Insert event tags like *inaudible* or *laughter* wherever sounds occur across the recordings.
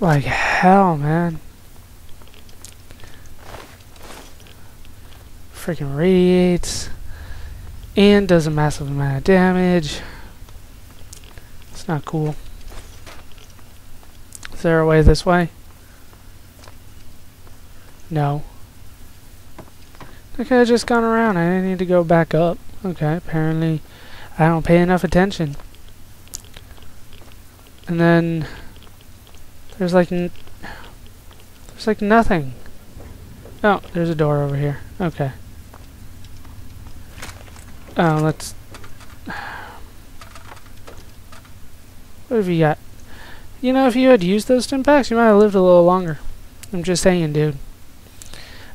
like hell, man. Freaking radiates. And does a massive amount of damage. It's not cool. Is there a way this way? No. I could have just gone around. I didn't need to go back up. Okay, apparently I don't pay enough attention. And then there's like there's like nothing. Oh, there's a door over here. Okay. Oh, let's. *sighs* What have you got? You know, if you had used those stimpaks, you might have lived a little longer. I'm just saying, dude.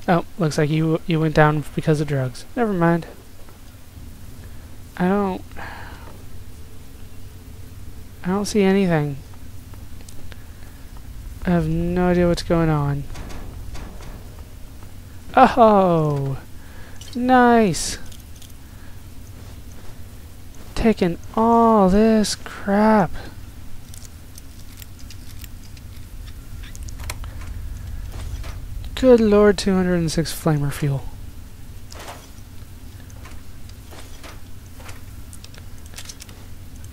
Oh, looks like you you went down because of drugs. Never mind. I don't... *sighs* I don't see anything. I have no idea what's going on. Oh! Nice! Taking all this crap. Good lord, 206 flamer fuel.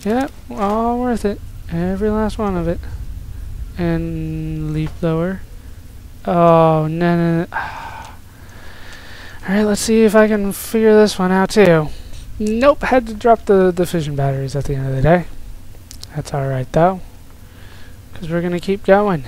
Yep, all worth it. Every last one of it. And leaf blower. Oh, no, no, no. *sighs* Alright, let's see if I can figure this one out too. Nope, had to drop the, the fission batteries at the end of the day. That's alright though. Because we're going to keep going.